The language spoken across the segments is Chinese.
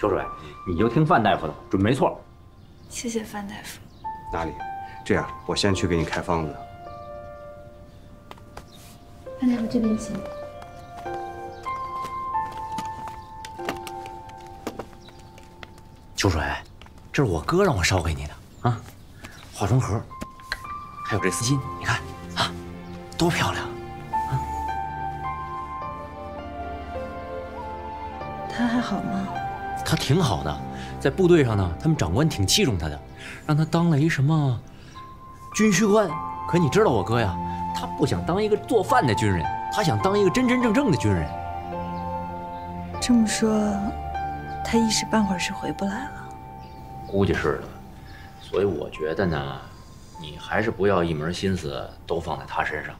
秋水，你就听范大夫的，准没错。谢谢范大夫。哪里？这样，我先去给你开方子。范大夫这边请。秋水，这是我哥让我捎给你的啊，化妆盒，还有这丝巾，你看啊，多漂亮！啊他还好吗？他挺好的，在部队上呢，他们长官挺器重他的，让他当了一什么军需官。可你知道我哥呀，他不想当一个做饭的军人，他想当一个真真正正的军人。这么说。他一时半会儿是回不来了，估计是的，所以我觉得呢，你还是不要一门心思都放在他身上，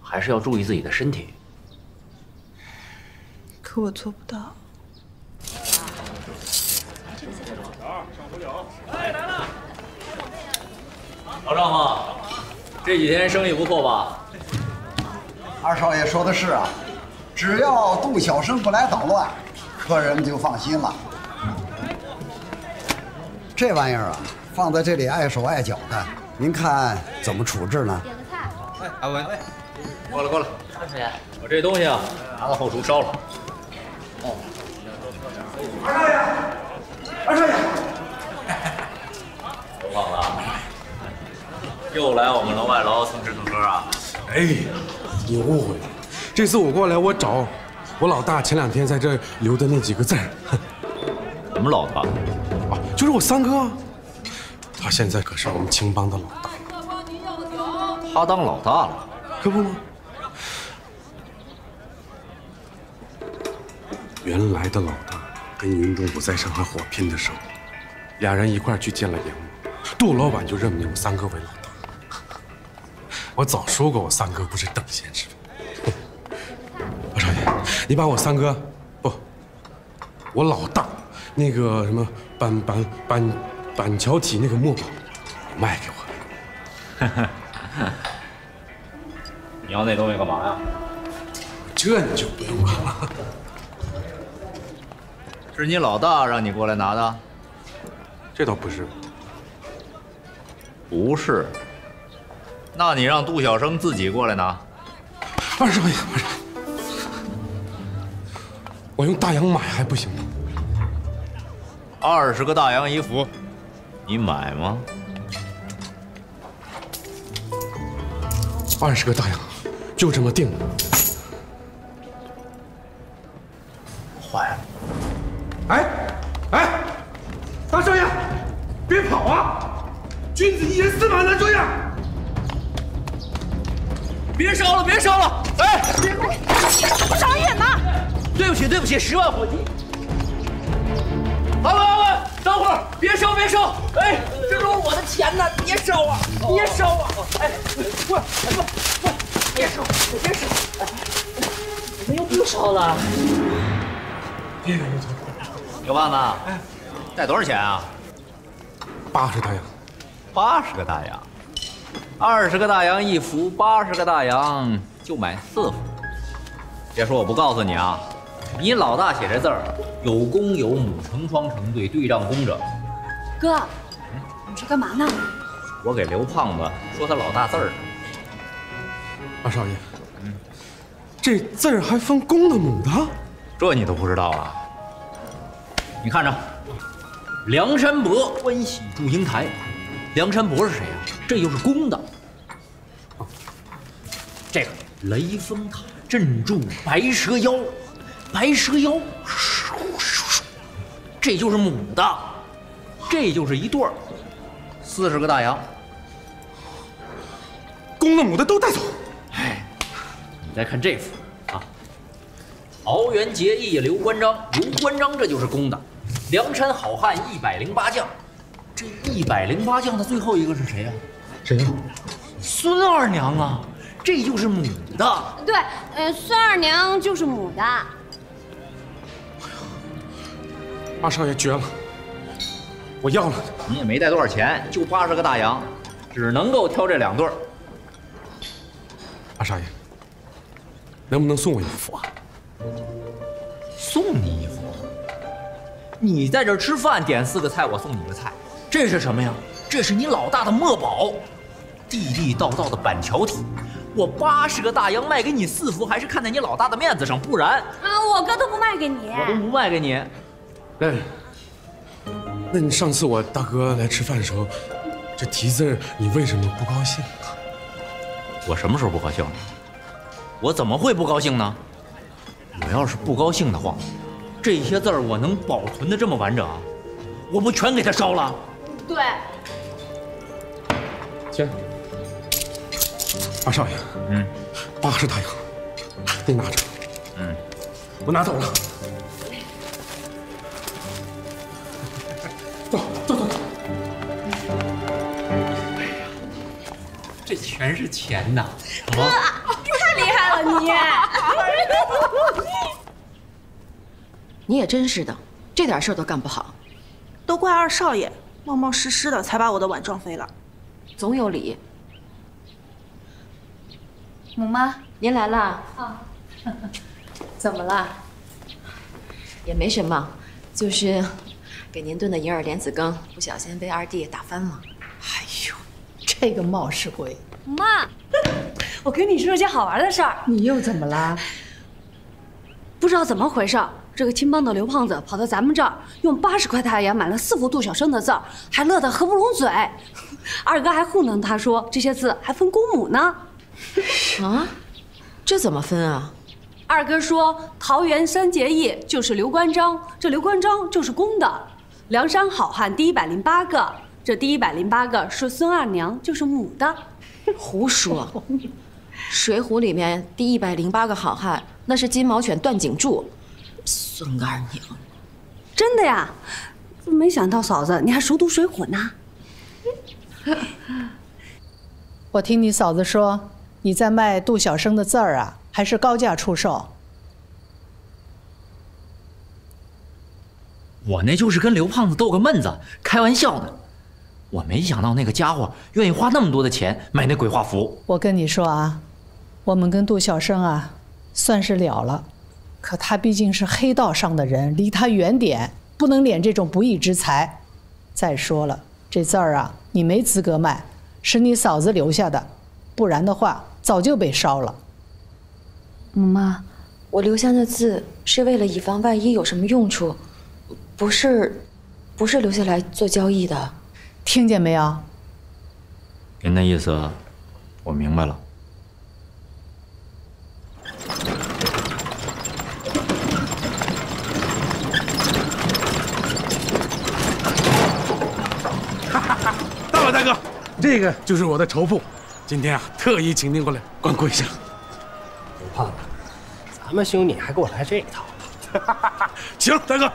还是要注意自己的身体。可我做不到。老丈夫，这几天生意不错吧？二少爷说的是啊，只要杜小生不来捣乱。客人就放心了。这玩意儿啊，放在这里碍手碍脚的，您看怎么处置呢？点个菜。哎，阿文，过来过来。二少爷，我这东西啊，拿到后厨烧了。哦。二少爷，二少爷。刘胖子，又来我们楼外楼蹭吃蹭喝啊？哎，你误会了，这次我过来我找。我老大前两天在这留的那几个字儿，什么老大？啊，就是我三哥，他现在可是我们青帮的老大。他当老大了，可不吗？原来的老大跟云中武在上海火拼的时候，俩人一块去见了阎王，杜老板就任命我三哥为老大。我早说过，我三哥不是等闲之辈。你把我三哥，不，我老大，那个什么板板板板桥体那个墨宝，卖给我。你要那东西干嘛呀？这你就不用管了。是你老大让你过来拿的？这倒不是。不是？那你让杜小生自己过来拿。二少爷，二少爷。我用大洋买还不行吗？二十个大洋一幅，你买吗？二十个大洋，就这么定了。刘胖子，带多少钱啊？八十大洋。八十个大洋，二十个大洋一幅，八十个大洋就买四幅。别说我不告诉你啊！你老大写这字儿，有公有母，成双成对，对仗工整。哥，你这干嘛呢？我给刘胖子说他老大字儿呢。二少爷，嗯，这字儿还分公的母的？这你都不知道啊？你看着，梁山伯欢喜祝英台，梁山伯是谁啊？这又是公的。这个雷峰塔镇住白蛇妖。白蛇妖，这就是母的，这就是一对儿，四十个大洋，公的母的都带走。哎，你再看这幅啊，桃园结义刘关张，刘关张这就是公的，梁山好汉一百零八将，这一百零八将的最后一个是谁呀？谁呀？孙二娘啊，这就是母的。对，呃，孙二娘就是母的。二少爷绝了，我要了。你也没带多少钱，就八十个大洋，只能够挑这两对儿。二少爷，能不能送我一幅啊？送你一幅？你在这儿吃饭，点四个菜，我送你个菜，这是什么呀？这是你老大的墨宝，地地道道的板桥体。我八十个大洋卖给你四幅，还是看在你老大的面子上，不然啊，我哥都不卖给你。我都不卖给你。哎，那你上次我大哥来吃饭的时候，这题字儿你为什么不高兴啊？我什么时候不高兴了？我怎么会不高兴呢？我要是不高兴的话，这些字儿我能保存的这么完整啊？我不全给他烧了？对，行。二少爷，嗯，八十大洋，你拿着。嗯，我拿走了。走走走。哎呀，这全是钱呐！哥，太厉害了你！你也真是的，这点事儿都干不好，都怪二少爷冒冒失失的，才把我的碗撞飞了。总有理。母妈，您来了？啊，怎么了？也没什么，就是给您炖的银耳莲子羹不小心被二弟打翻了。哎呦，这个冒失鬼！母妈，我跟你说件好玩的事儿。你又怎么了？不知道怎么回事，这个青帮的刘胖子跑到咱们这儿，用八十块大洋买了四幅杜小生的字儿，还乐得合不拢嘴。二哥还糊弄他说这些字还分公母呢。啊，这怎么分啊？二哥说桃园三结义就是刘关张，这刘关张就是公的。梁山好汉第一百零八个，这第一百零八个是孙二娘，就是母的。胡说！《水浒》里面第一百零八个好汉，那是金毛犬段景柱，孙二娘。真的呀？没想到嫂子你还熟读《水浒》呢。我听你嫂子说。你在卖杜小生的字儿啊，还是高价出售？我那就是跟刘胖子逗个闷子，开玩笑呢。我没想到那个家伙愿意花那么多的钱买那鬼画符。我跟你说啊，我们跟杜小生啊，算是了了。可他毕竟是黑道上的人，离他远点，不能敛这种不义之财。再说了，这字儿啊，你没资格卖，是你嫂子留下的，不然的话。早就被烧了。母妈，我留下的字是为了以防万一有什么用处，不是，不是留下来做交易的。听见没有？您的意思，我明白了。哈哈哈！大伟大哥，这个就是我的仇富。今天啊，特意请您过来光顾一下。刘胖子，咱们兄弟还给我来这一套？行，大哥。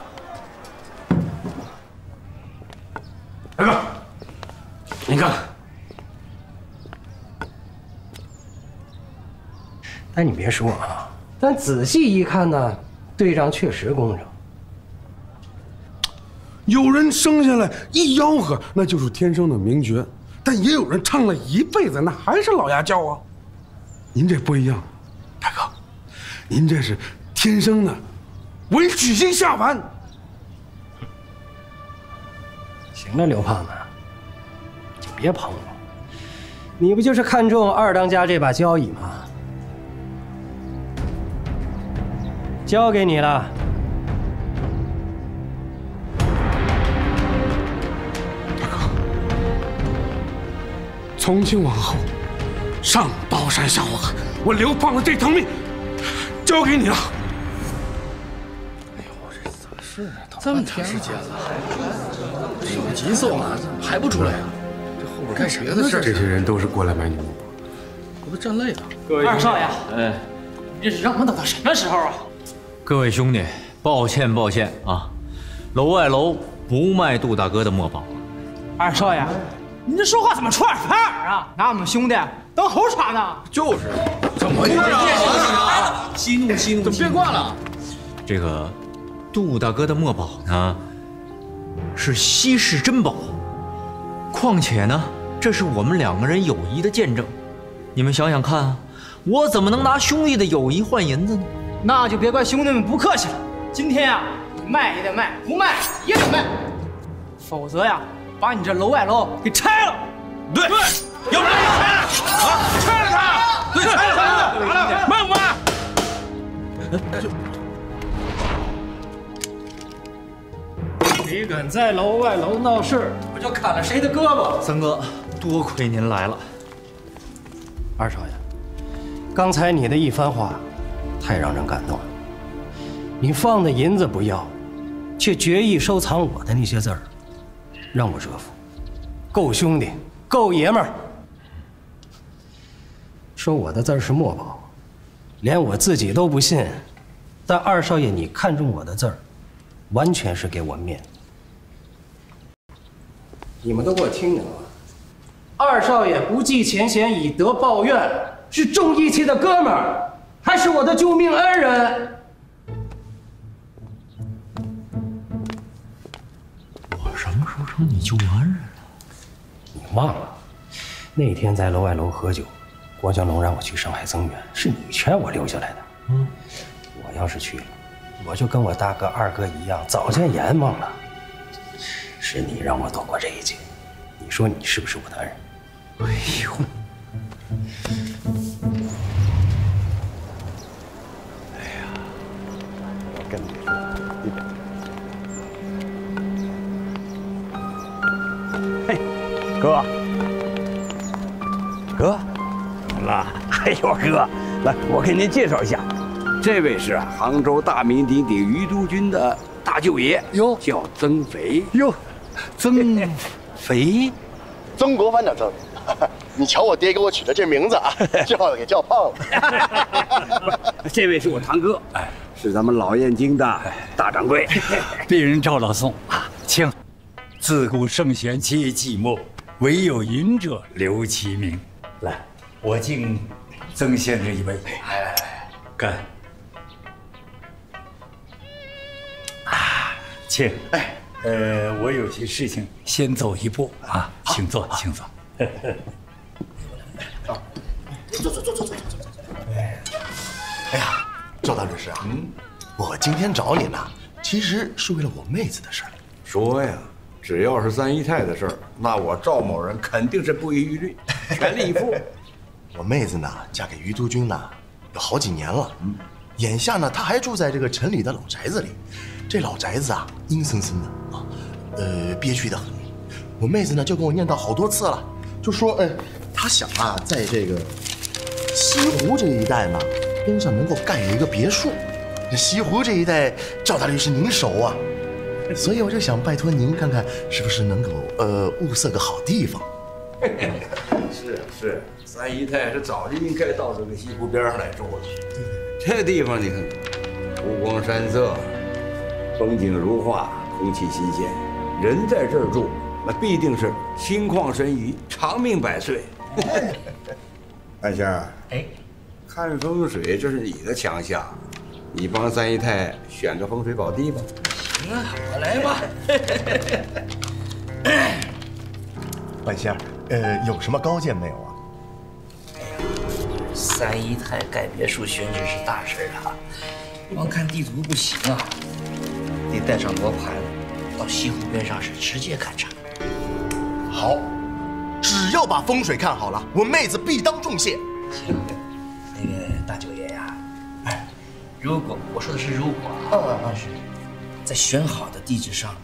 大哥，您看。但你别说啊，但仔细一看呢，对账确实工整。有人生下来一吆喝，那就是天生的名角。但也有人唱了一辈子，那还是老鸭叫啊。您这不一样，大哥，您这是天生的，文曲星下凡。行了，刘胖子，就别捧了。你不就是看中二当家这把交椅吗？交给你了。从今往后，上刀山下火海，我刘胖子这条命交给你了。哎呦，这咋事啊？这么长时间了，手急送啊，还不出来呀？这后边干什么呢？这些人都是过来买你墨宝，我都站累了。二少爷，哎，你这是让我们等到什么时候啊？各位兄弟，抱歉抱歉啊，楼外楼不卖杜大哥的墨宝。二少爷。你这说话怎么出尔反尔啊？拿我们兄弟当猴耍呢？就是，怎么回事啊？息怒息怒，怎么变卦了？这个杜大哥的墨宝呢，是稀世珍宝。况且呢，这是我们两个人友谊的见证。你们想想看啊，我怎么能拿兄弟的友谊换银子呢？那就别怪兄弟们不客气了。今天啊，卖也得卖，不卖也得卖，否则呀，把你这楼外楼给拆了。对，要不然拆了啊，拆了它，对，拆了它，卖不卖？谁敢在楼外楼闹事，我就砍了谁的胳膊！三哥，多亏您来了。二少爷，刚才你的一番话，太让人感动了。你放的银子不要，却决意收藏我的那些字儿，让我折服，够兄弟，够爷们儿。说我的字是墨宝，连我自己都不信。但二少爷，你看中我的字儿，完全是给我面子。你们都给我听着啊！二少爷不计前嫌，以德报怨，是重义气的哥们儿，还是我的救命恩人。候你就完人了？你忘了那天在楼外楼喝酒，郭江龙让我去上海增援，是你劝我留下来的。嗯，我要是去了，我就跟我大哥二哥一样，早见阎王了。是你让我躲过这一劫，你说你是不是我的恩人？哎呦！哥，哥，怎么了，哎呦哥，来，我给您介绍一下，这位是杭州大名鼎鼎于都军的大舅爷，哟，叫曾肥，哟，曾肥，曾国藩的曾。你瞧我爹给我取的这名字啊，叫给叫胖了。这位是我堂哥，哎，是咱们老燕京的大掌柜。鄙人赵老宋啊，请。自古圣贤皆寂寞，唯有隐者留其名。来，我敬曾先生一杯。来来来，干！啊，请。哎，呃，我有些事情，先走一步啊，请坐，请坐。好，坐坐坐坐坐坐坐。哎呀，赵大律师啊，嗯，我今天找你呢，其实是为了我妹子的事儿。说呀。只要是三姨太的事儿，那我赵某人肯定是不遗余力，全力以赴。我妹子呢，嫁给于督军呢，有好几年了。嗯，眼下呢，她还住在这个城里的老宅子里。这老宅子啊，阴森森的啊，呃，憋屈的很。我妹子呢，就跟我念叨好多次了，就说，哎，她想啊，在这个。西湖这一带呢，边上能够盖有一个别墅。这西湖这一带，赵大律师您熟啊，所以我就想拜托您看看，是不是能够呃物色个好地方。是是，三姨太是早就应该到这个西湖边上来住了。这地方你看，湖光山色，风景如画，空气新鲜，人在这儿住，那必定是心旷神怡，长命百岁。半仙儿，哎，看风水这是你的强项，你帮三姨太选个风水宝地吧。行啊，我来吧。半仙儿，呃，有什么高见没有啊？哎呀，三姨太盖别墅选址是大事啊，光看地图不行啊，得带上罗盘，到西湖边上是直接勘察。好。只要把风水看好了，我妹子必当重谢。行，那个大舅爷呀，哎，如果我说的是如果，嗯嗯是，在选好的地址上，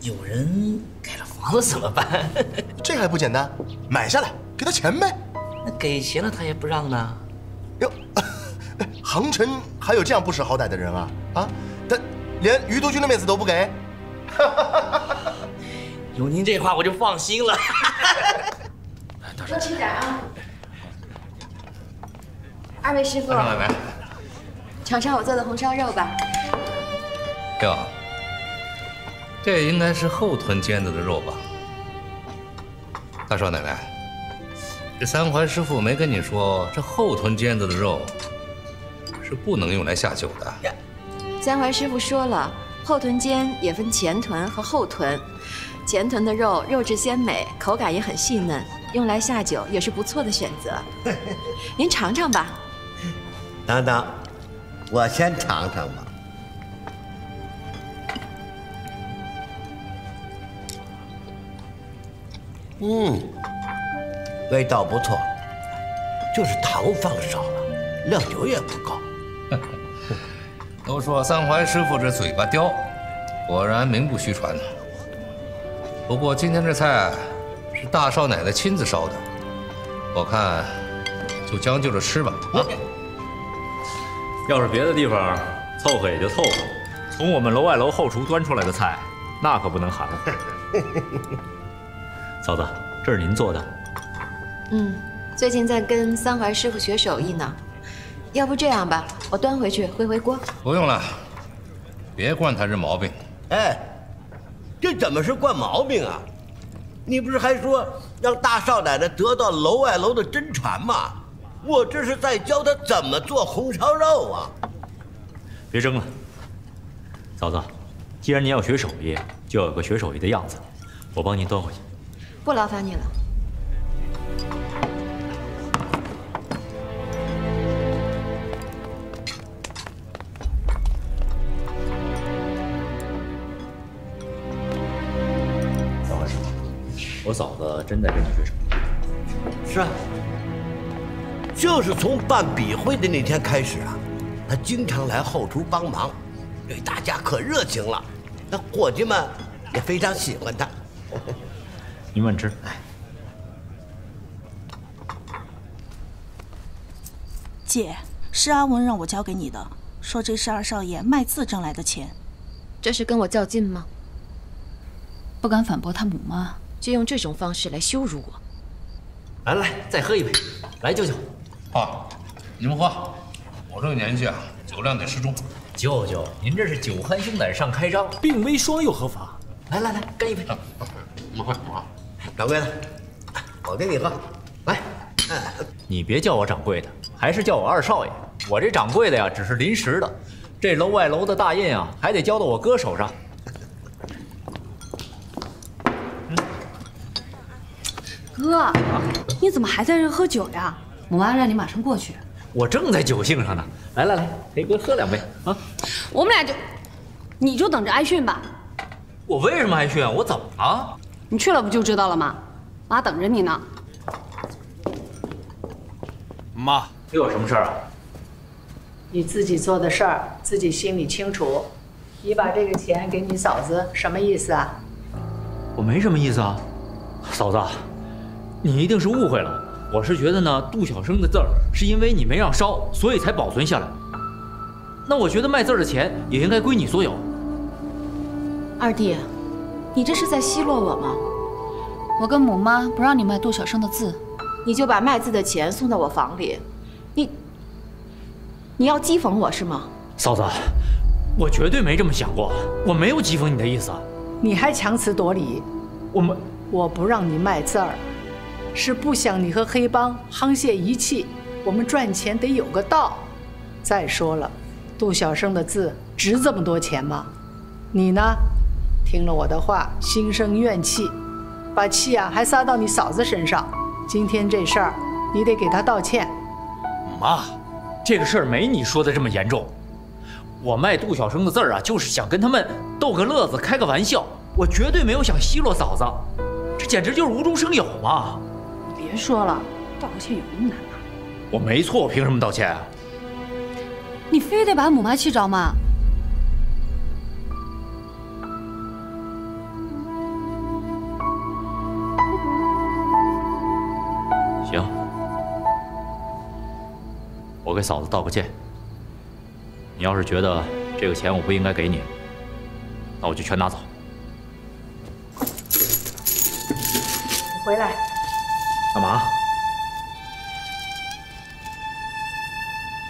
有人盖了房子怎么办？这还不简单，买下来给他钱呗。那给钱了他也不让呢？哟，杭城还有这样不识好歹的人啊啊！他连于督军的面子都不给。有您这话我就放心了。多吃点啊！二位师傅，来来，尝尝我做的红烧肉吧。哟，这应该是后臀尖子的肉吧？大少奶奶，这三槐师傅没跟你说，这后臀尖子的肉是不能用来下酒的。三槐师傅说了，后臀尖也分前臀和后臀，前臀的肉肉质鲜美，口感也很细嫩。用来下酒也是不错的选择，您尝尝吧。等等，我先尝尝吧。嗯，味道不错，就是糖放少了，料酒也不高。都说三槐师傅这嘴巴刁，果然名不虚传呢。不过今天这菜是大少奶奶亲自烧的，我看就将就着吃吧。啊，要是别的地方凑合也就凑合，从我们楼外楼后厨端出来的菜，那可不能含糊。嫂子，这是您做的，嗯，最近在跟三槐师傅学手艺呢。要不这样吧，我端回去回回锅。不用了，别惯他这毛病。哎，这怎么是惯毛病啊？你不是还说让大少奶奶得到楼外楼的真传吗？我这是在教她怎么做红烧肉啊！别争了。嫂子，既然您要学手艺，就要有个学手艺的样子，我帮您端回去。不劳烦你了。我嫂子真在跟你学手艺。是啊，就是从办笔会的那天开始啊，她经常来后厨帮忙，对大家可热情了。那伙计们也非常喜欢她。您慢吃。姐，是阿文让我交给你的，说这是二少爷卖字挣来的钱。这是跟我较劲吗？不敢反驳他母妈，就用这种方式来羞辱我。来来，再喝一杯。来，舅舅。爸，你们喝。我这个年纪啊，酒量得适中。舅舅，您这是酒酣胸胆上开张，病危双又何妨？来来来，干一杯。你们喝啊。掌柜的，我给你喝。来，你别叫我掌柜的，还是叫我二少爷。我这掌柜的呀，只是临时的。这楼外楼的大印啊，还得交到我哥手上。哥，你怎么还在这喝酒呀？母妈让你马上过去。我正在酒兴上呢。来来来，陪哥喝两杯啊。我们俩就，你就等着挨训吧。我为什么挨训啊？我怎么了？你去了不就知道了吗？妈等着你呢。妈，又有什么事儿啊？你自己做的事儿，自己心里清楚。你把这个钱给你嫂子，什么意思啊？我没什么意思啊，嫂子，你一定是误会了。我是觉得呢，杜小生的字儿是因为你没让烧，所以才保存下来。那我觉得卖字儿的钱也应该归你所有。二弟，你这是在奚落我吗？我跟母妈不让你卖杜小生的字，你就把卖字的钱送到我房里，你你要讥讽我是吗？嫂子，我绝对没这么想过，我没有讥讽你的意思。你还强词夺理！我们我不让你卖字儿，是不想你和黑帮沆瀣一气。我们赚钱得有个道。再说了，杜小生的字值这么多钱吗？你呢，听了我的话，心生怨气，把气啊还撒到你嫂子身上。今天这事儿，你得给她道歉。妈，这个事儿没你说的这么严重。我卖杜小生的字儿啊，就是想跟他们逗个乐子，开个玩笑。我绝对没有想奚落嫂子，这简直就是无中生有嘛！你别说了，道歉有那么难吗？我没错，我凭什么道歉啊？你非得把母妈气着吗？给嫂子道个歉。你要是觉得这个钱我不应该给你，那我就全拿走。你回来，干嘛？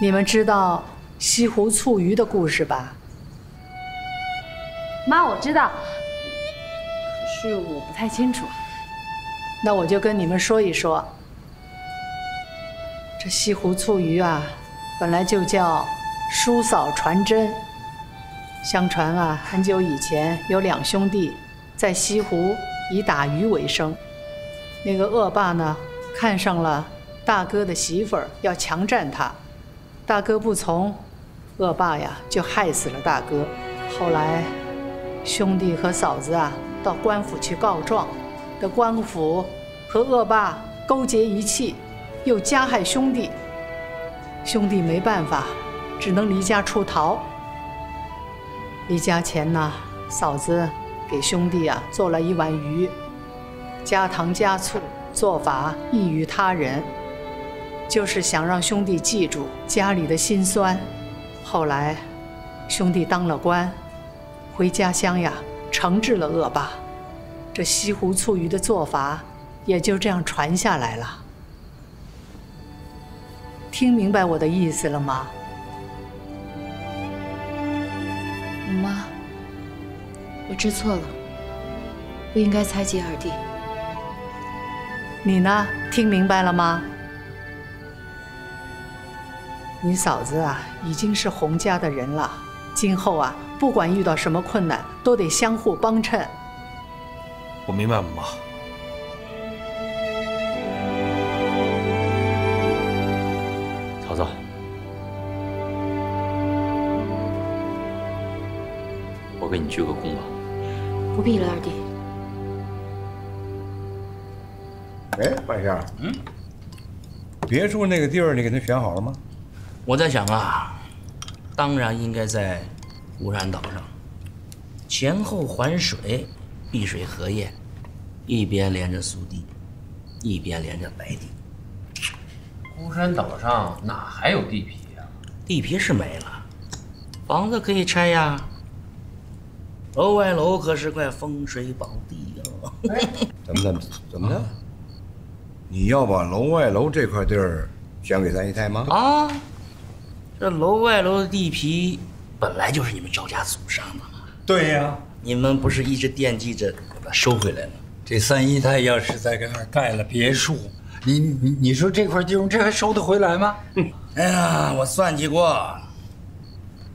你们知道西湖醋鱼的故事吧？妈，我知道，可是我不太清楚。那我就跟你们说一说。这西湖醋鱼啊，本来就叫叔嫂传真。相传啊，很久以前有两兄弟在西湖以打鱼为生。那个恶霸呢，看上了大哥的媳妇儿，要强占她。大哥不从，恶霸呀就害死了大哥。后来，兄弟和嫂子啊到官府去告状，这官府和恶霸勾结一气，又加害兄弟。兄弟没办法，只能离家出逃。离家前呢，嫂子给兄弟啊做了一碗鱼，加糖加醋，做法异于他人，就是想让兄弟记住家里的辛酸。后来，兄弟当了官，回家乡呀，惩治了恶霸。这西湖醋鱼的做法也就这样传下来了。听明白我的意思了吗？妈，我知错了，不应该猜忌二弟。你呢？听明白了吗？你嫂子啊，已经是洪家的人了，今后啊，不管遇到什么困难，都得相互帮衬。我明白，妈。你鞠个躬吧。不必了，二弟。哎，半仙别墅那个地儿你给他选好了吗？我在想啊，当然应该在湖山岛上，前后环水，碧水荷叶，一边连着苏堤，一边连着白堤。孤山岛上哪还有地皮呀、地皮是没了，房子可以拆呀。楼外楼可是块风水宝地哟、怎么怎么怎么的？你要把楼外楼这块地儿选给三姨太吗？啊，这楼外楼的地皮本来就是你们赵家祖上的嘛。对呀、你们不是一直惦记着把它收回来吗？这三姨太要是在这儿盖了别墅，你你你说这块地方这还收得回来吗？哎呀，我算计过，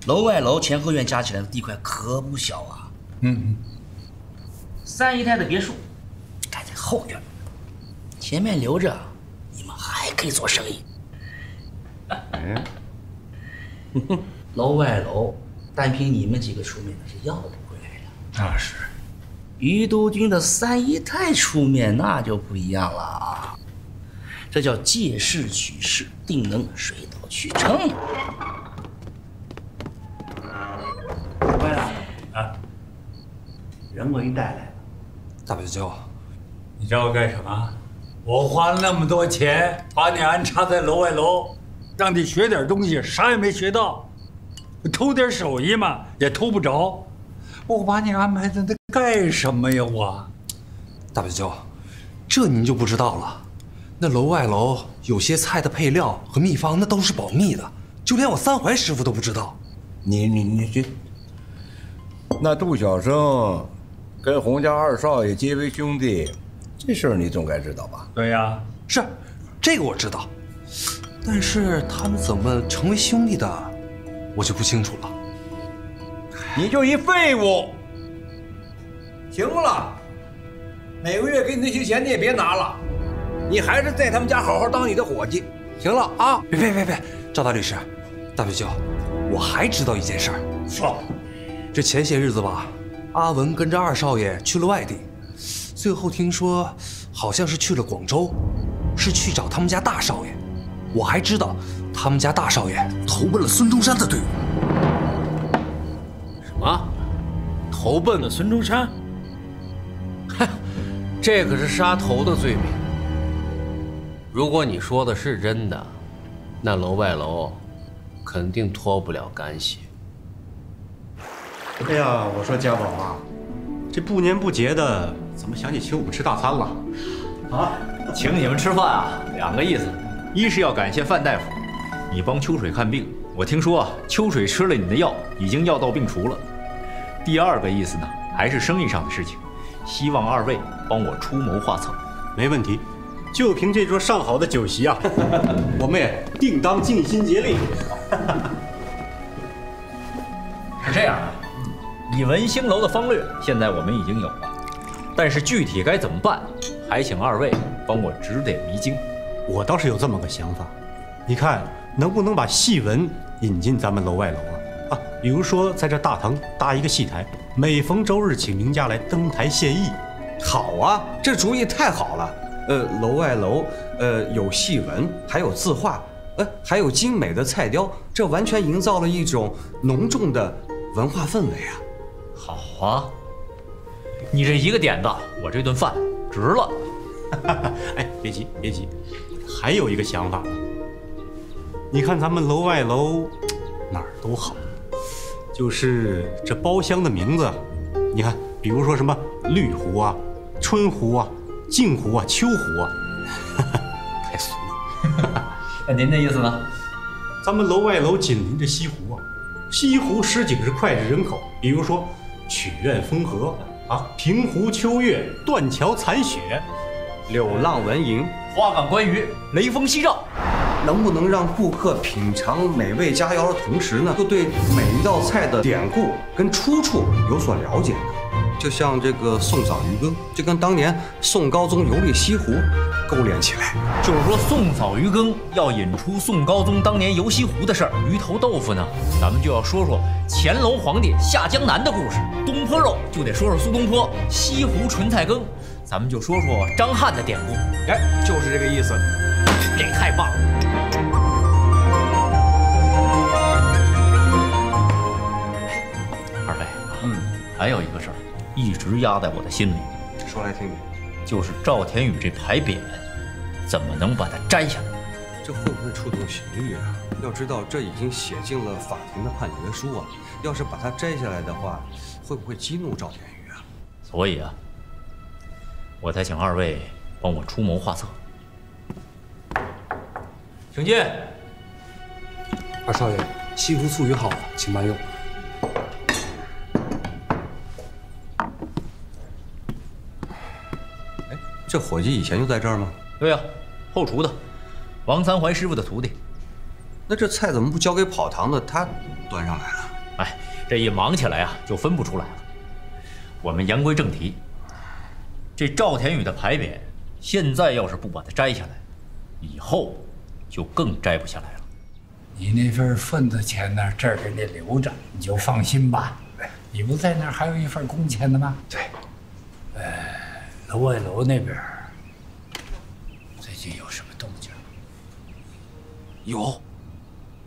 楼外楼前后院加起来的地块可不小啊。嗯，三姨太的别墅盖在后院，前面留着，你们还可以做生意。嗯，楼外楼，单凭你们几个出面那是要不回来的。那是，于督军的三姨太出面，那就不一样了啊！这叫借势取势，定能水到渠成。人我给你带来了。大表舅，你找我干什么？我花了那么多钱把你安插在楼外楼，让你学点东西，啥也没学到，偷点手艺嘛也偷不着。我把你安排在那干什么呀？我，大表舅，这您就不知道了。那楼外楼有些菜的配料和秘方，那都是保密的，就连我三槐师傅都不知道。你你你这。那杜小生跟洪家二少爷结为兄弟，这事儿你总该知道吧？对呀、是，这个我知道，但是他们怎么成为兄弟的，我就不清楚了。你就一废物！行了，每个月给你那些钱你也别拿了，你还是在他们家好好当你的伙计。行了啊！别别别别，赵大律师，大表舅，我还知道一件事儿。说，这前些日子吧，阿文跟着二少爷去了外地，最后听说好像是去了广州，是去找他们家大少爷。我还知道他们家大少爷投奔了孙中山的队伍。什么？投奔了孙中山？哼，这可是杀头的罪名。如果你说的是真的，那楼外楼肯定脱不了干系。哎呀，我说家宝啊，这不年不节的，怎么想起请我们吃大餐了？啊，请你们吃饭啊，两个意思，一是要感谢范大夫，你帮秋水看病，我听说啊，秋水吃了你的药，已经药到病除了。第二个意思呢，还是生意上的事情，希望二位帮我出谋划策。没问题，就凭这桌上好的酒席啊，我们也定当尽心竭力。是这样啊，以文兴楼的方略，现在我们已经有了，但是具体该怎么办，还请二位帮我指点迷津。我倒是有这么个想法，你看能不能把戏文引进咱们楼外楼啊？啊，比如说在这大堂搭一个戏台，每逢周日请名家来登台献艺。好啊，这主意太好了。呃，楼外楼，呃，有戏文，还有字画，呃，还有精美的菜雕，这完全营造了一种浓重的文化氛围啊！好啊，你这一个点子，我这顿饭值了。哎，别急，别急，还有一个想法呢。你看咱们楼外楼哪儿都好，就是这包厢的名字，你看，比如说什么绿湖啊、春湖啊、镜湖啊、秋湖啊，太俗了。那您的意思呢？咱们楼外楼紧邻着西湖啊，西湖十景是脍炙人口，比如说曲院风荷啊、平湖秋月、断桥残雪、柳浪闻莺、花港观鱼、雷锋夕照。能不能让顾客品尝美味佳肴的同时呢，又对每一道菜的典故跟出处有所了解呢？就像这个宋嫂渔羹，就跟当年宋高宗游历西湖勾连起来。就是说，宋嫂渔羹要引出宋高宗当年游西湖的事儿，鱼头豆腐呢，咱们就要说说乾隆皇帝下江南的故事；东坡肉就得说说苏东坡；西湖纯菜羹，咱们就说说张翰的典故。哎，就是这个意思。这太棒了！二位，嗯，还有一个事儿，一直压在我的心里。说来听听。就是赵天宇这牌匾，怎么能把它摘下来？这会不会触动刑律啊？要知道，这已经写进了法庭的判决书啊。要是把它摘下来的话，会不会激怒赵天宇啊？所以啊，我才请二位帮我出谋划策。请进。二少爷，西湖醋鱼好了，请慢用。这伙计以前就在这儿吗？对呀、后厨的，王三槐师傅的徒弟。那这菜怎么不交给跑堂的他端上来了？哎，这一忙起来啊，就分不出来了。我们言归正题，这赵田宇的牌匾，现在要是不把它摘下来，以后就更摘不下来了。你那份份子钱呢？这儿给你留着，你就放心吧。你不在那儿还有一份工钱呢吗？对。呃，楼外楼那边最近有什么动静？有，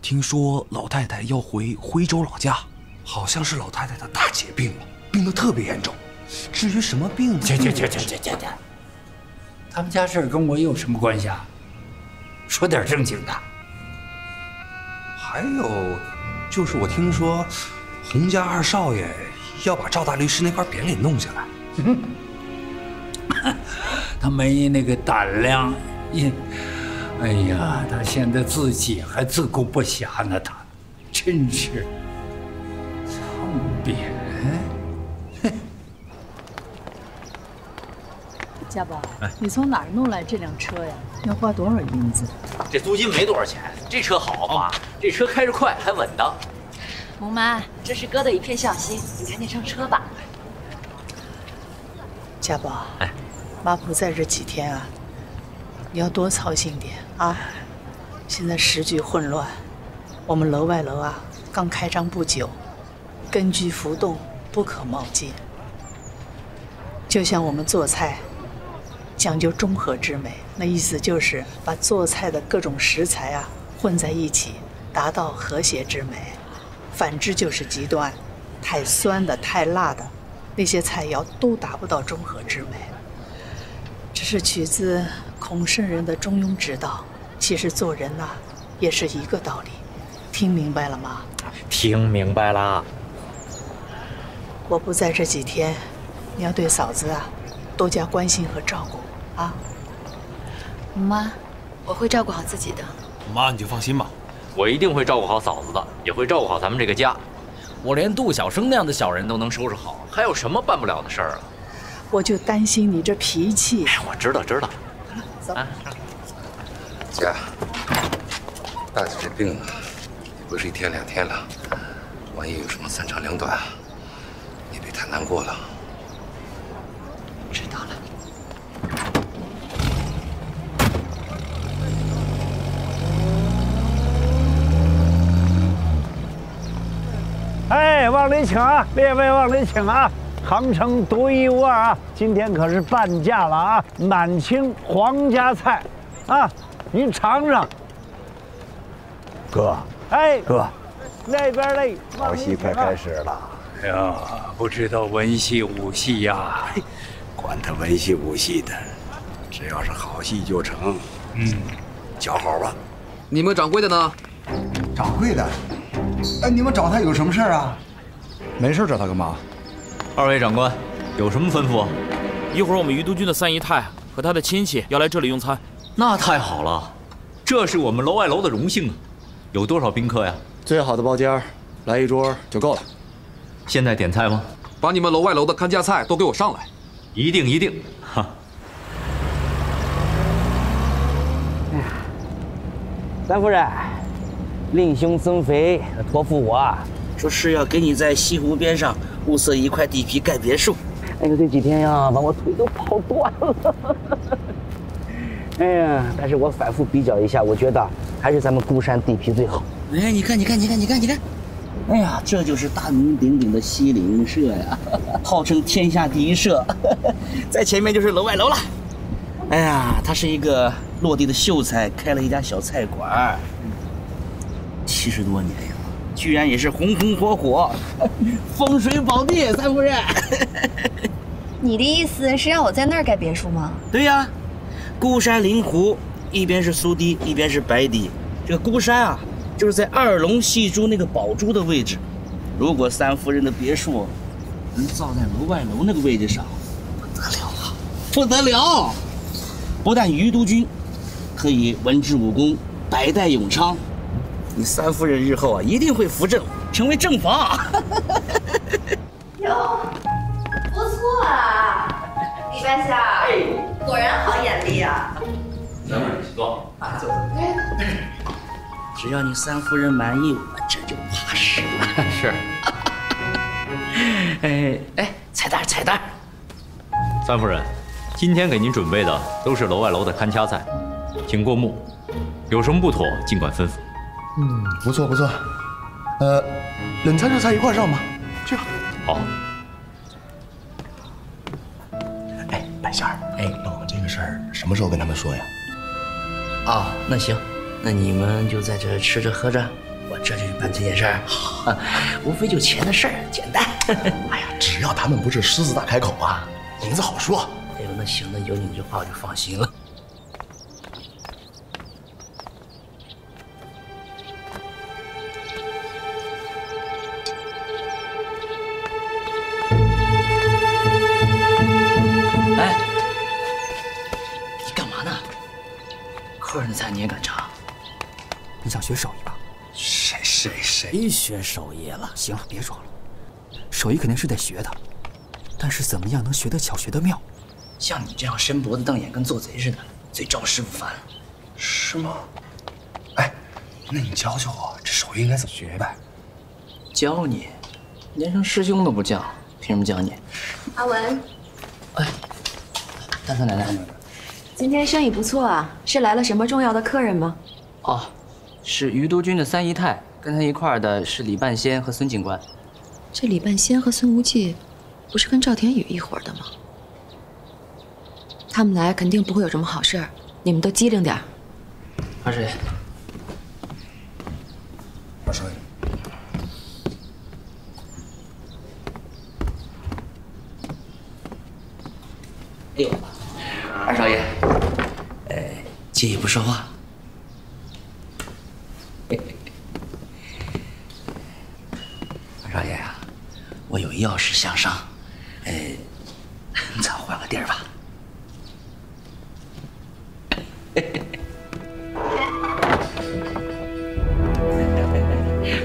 听说老太太要回徽州老家，好像是老太太的大姐病了，病得特别严重。至于什么病，去去去去去去去！他们家事儿跟我有什么关系啊？说点正经的。还有，就是我听说，洪家二少爷要把赵大律师那块匾给弄下来。他没那个胆量，也，哎呀，他现在自己还自顾不暇呢，他真是别人。家宝，你从哪儿弄来这辆车呀？要花多少银子？这租金没多少钱，这车好妈，这车开着快还稳当。萌妈，这是哥的一片孝心，你赶紧上车吧。家宝，哎，妈不在这几天啊，你要多操心点啊。现在时局混乱，我们楼外楼啊刚开张不久，根据浮动，不可冒进。就像我们做菜。讲究中和之美，那意思就是把做菜的各种食材啊混在一起，达到和谐之美。反之就是极端，太酸的、太辣的，那些菜肴都达不到中和之美。这是取自孔圣人的中庸之道，其实做人呐、啊、也是一个道理。听明白了吗？听明白了。我不在这几天，你要对嫂子啊多加关心和照顾。啊，妈，我会照顾好自己的。妈，你就放心吧，我一定会照顾好嫂子的，也会照顾好咱们这个家。我连杜小生那样的小人都能收拾好，还有什么办不了的事儿啊？我就担心你这脾气。哎，我知道，知道。走。啊、姐，大姐这病啊，也不是一天两天了，万一有什么三长两短，你别太难过了。知道了。哎，往里请啊！列位往里请啊！杭城独一无二啊！今天可是半价了啊！满清皇家菜，啊，您尝尝。哥，哎，哥，那边嘞，好戏快开始了。哎呀，不知道文戏武戏呀？管他文戏武戏的，只要是好戏就成。嗯，叫好吧。你们掌柜的呢？掌柜的，哎，你们找他有什么事儿啊？没事找他干嘛？二位长官，有什么吩咐？一会儿我们于都军的三姨太和他的亲戚要来这里用餐。那太好了，这是我们楼外楼的荣幸啊！有多少宾客呀？最好的包间，来一桌就够了。现在点菜吗？把你们楼外楼的看家菜都给我上来。一定一定。哈。三夫人，令兄增肥托付我，说是要给你在西湖边上物色一块地皮盖别墅。哎呦，这几天呀，把我腿都跑断了。哎呀，但是我反复比较一下，我觉得还是咱们孤山地皮最好。哎，你看，你看，你看，你看，你看，哎呀，这就是大名鼎鼎的西泠社呀，号称天下第一社。在前面就是楼外楼了。哎呀，他是一个落地的秀才，开了一家小菜馆，七十多年呀，居然也是红红火火，风水宝地。三夫人，你的意思是让我在那儿盖别墅吗？对呀，孤山临湖，一边是苏堤，一边是白堤。这个孤山啊，就是在二龙戏珠那个宝珠的位置。如果三夫人的别墅能造在楼外楼那个位置上，不得了啊，不得了！不但于督军可以文治武功，百代永昌，你三夫人日后啊一定会扶正，成为正房。哟，不错啊，李半夏，果然好眼力啊！三夫人，请坐。啊，坐坐。只要你三夫人满意，我这就踏实了。是。哎哎，彩蛋彩蛋。三夫人。今天给您准备的都是楼外楼的看家菜，请过目。有什么不妥，尽管吩咐。嗯，不错不错。呃，冷菜热菜一块上吧。去吧。好。哎，白仙儿，哎，那我们这个事儿什么时候跟他们说呀？啊，那行，那你们就在这吃着喝着，我这就去办这件事儿。啊，无非就钱的事儿，简单。哎呀，只要他们不是狮子大开口啊，银子好说。哎呦，那行，那有你这话我就放心了。学手艺了？行了，别装了。手艺肯定是得学的，但是怎么样能学得巧，学得妙？像你这样伸脖子瞪眼，跟做贼似的，最招师傅烦了。是吗？哎，那你教教我这手艺应该怎么学呗？教你？连声师兄都不叫，凭什么教你？阿文，哎，大少奶奶，今天生意不错啊，是来了什么重要的客人吗？哦，是于督军的三姨太，跟他一块儿的是李半仙和孙警官。这李半仙和孙无忌，不是跟赵天宇一伙的吗？他们来肯定不会有什么好事儿，你们都机灵点儿。二少爷，二少爷，哎呦，二少爷，哎，介意不说话？二少爷呀，我有要事相商，哎，咱换个地儿吧。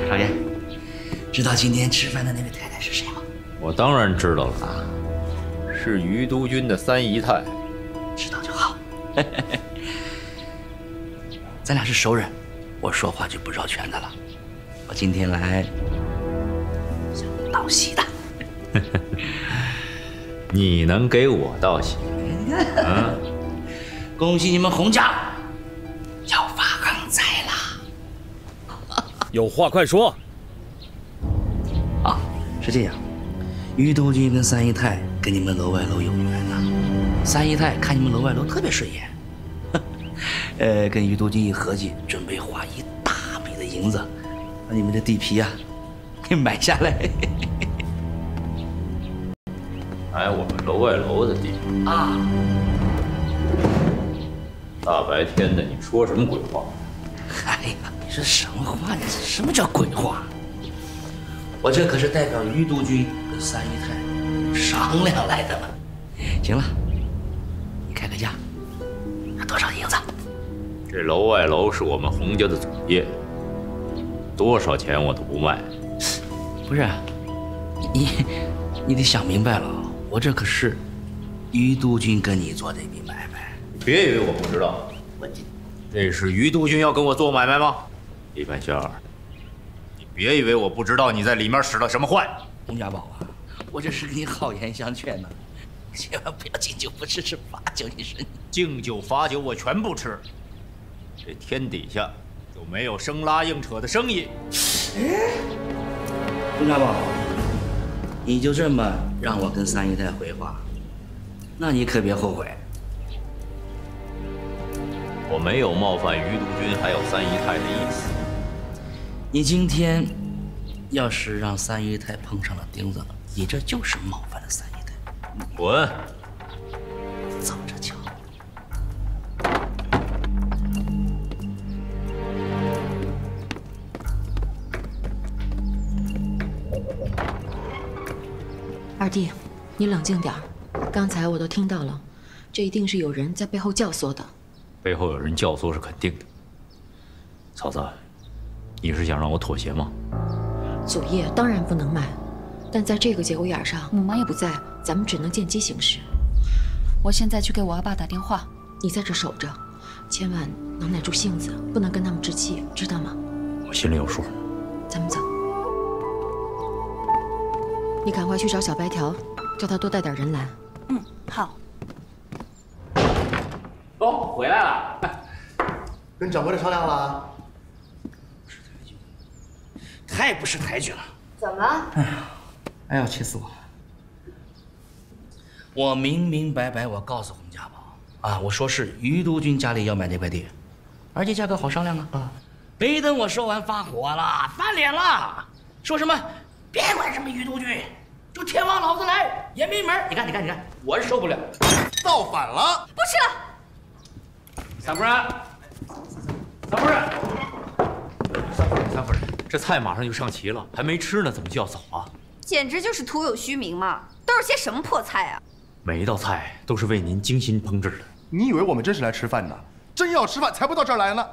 少爷，知道今天吃饭的那位太太是谁吗？我当然知道了，是于都军的三姨太。知道就好。咱俩是熟人，我说话就不绕圈子了。我今天来你能给我道喜？嗯，恭喜你们洪家要发横财了。有话快说。啊，是这样，于督军跟三姨太跟你们楼外楼有缘呐、三姨太看你们楼外楼特别顺眼，呃，跟于督军一合计，准备花一大笔的银子，把你们的地皮啊给买下来。买我们楼外楼的地啊！大白天的，你说什么鬼话？哎呀，你说什么话？你这什么叫鬼话？我这可是代表于督军跟三姨太商量来的嘛。行了，你开个价，多少银子？这楼外楼是我们洪家的祖业，多少钱我都不卖。不是，你你得想明白了，我这可是于督军跟你做这笔买卖。别以为我不知道，我这是于督军要跟我做买卖吗？李半仙儿，你别以为我不知道你在里面使了什么坏。洪家宝啊，我这是跟你好言相劝呢，千万不要敬酒不吃吃罚酒，你说你敬酒罚酒我全不吃，这天底下就没有生拉硬扯的生意。洪家宝，你就这么让我跟三姨太回话，那你可别后悔。我没有冒犯于督军还有三姨太的意思。你今天要是让三姨太碰上了钉子了，你这就是冒犯了三姨太。滚！你冷静点儿。刚才我都听到了，这一定是有人在背后教唆的。背后有人教唆是肯定的。嫂子，你是想让我妥协吗？祖业当然不能卖，但在这个节骨眼上，母妈也不在，咱们只能见机行事。我现在去给我阿爸打电话。你在这守着，千万能耐住性子，不能跟他们置气，知道吗？我心里有数。咱们走。你赶快去找小白条，叫他多带点人来。嗯，好。哦，回来了。跟掌柜的商量了？太不识抬举了。怎么了？哎呀，气死我了！我明明白白我告诉洪家宝啊，我说是于督军家里要买那块地，而且价格好商量啊。啊，没等我说完发火了，翻脸了，说什么别管什么于督军，就天王老子来，也没门。你看，你看，你看，我是受不了。造反了！不吃了。三夫人三夫人，三夫人，三夫人，这菜马上就上齐了，还没吃呢，怎么就要走啊？简直就是徒有虚名嘛！都是些什么破菜啊！每一道菜都是为您精心烹制的。你以为我们真是来吃饭的？真要吃饭才不到这儿来呢。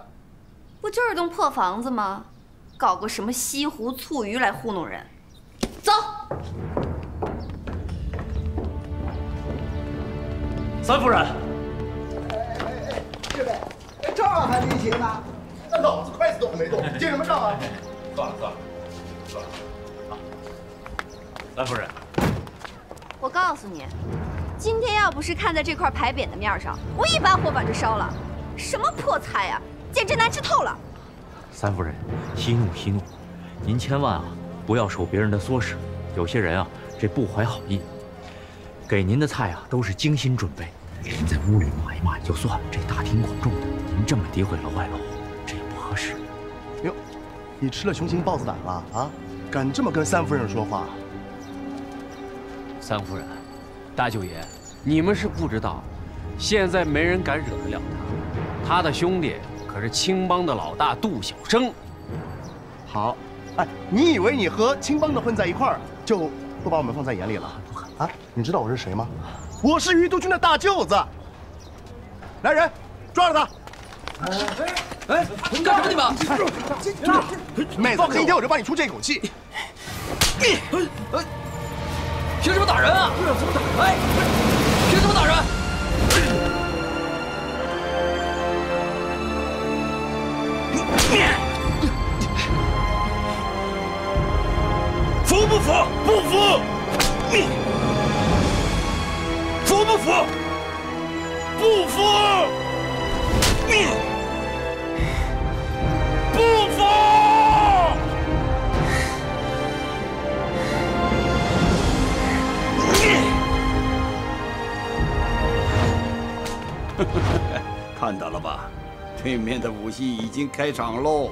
不就是栋破房子吗？搞个什么西湖醋鱼来糊弄人？走。三夫人，这位，账还没结呢，那老子筷子都还没动，结什么账啊？算了算了算了，三夫人，我告诉你，今天要不是看在这块牌匾的面上，我一把火把这烧了。什么破菜呀，简直难吃透了！三夫人，息怒息怒，您千万啊不要受别人的唆使。有些人啊，这不怀好意，给您的菜啊都是精心准备。您在屋里骂一骂也就算了，这大庭广众的，您这么诋毁楼外楼，这也不合适。哟，你吃了熊心豹子胆了啊？敢这么跟三夫人说话？三夫人，大舅爷，你们是不知道，现在没人敢惹得了他，他的兄弟可是青帮的老大杜小生。好，哎，你以为你和青帮的混在一块儿，就不把我们放在眼里了？啊？你知道我是谁吗？我是于督军的大舅子。来人，抓住他！哎，你干什么你们？妹子，今天我就帮你出这口气。你凭什么打人啊？哎，凭什么打人？服不服？不服！不服不服你不服。你 看到了吧？对面的武戏已经开场喽。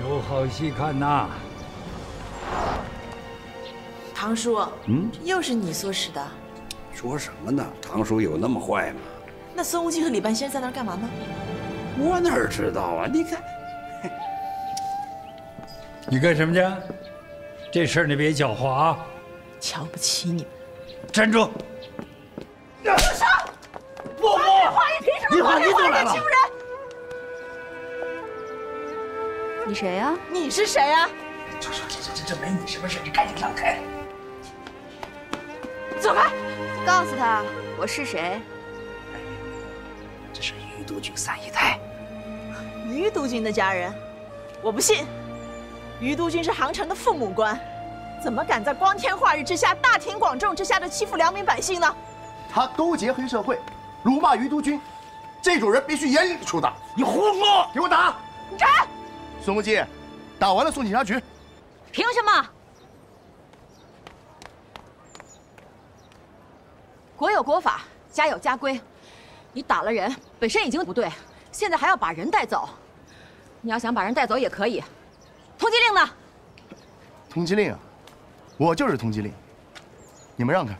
有好戏看呐唐叔嗯？又是你唆使的。说什么呢？堂叔有那么坏吗？那孙无忌和李半仙在那儿干嘛呢？我哪知道啊？你看，你干什么去？这事儿你别搅和啊！瞧不起你们！站住！住手！不不，你华你怎么来了欺负人！你谁呀？你是谁呀？这这这这这没你什么事，你赶紧让开！走开！告诉他我是谁。这是于督军三姨太。于督军的家人，我不信。于督军是杭城的父母官，怎么敢在光天化日之下、大庭广众之下的欺负良民百姓呢？他勾结黑社会，辱骂于督军，这种人必须严厉处打。你胡说！给我打！你站！孙无忌，打完了送警察局。凭什么？国有国法，家有家规。你打了人，本身已经不对，现在还要把人带走。你要想把人带走也可以。通缉令呢？通缉令啊，我就是通缉令。你们让开。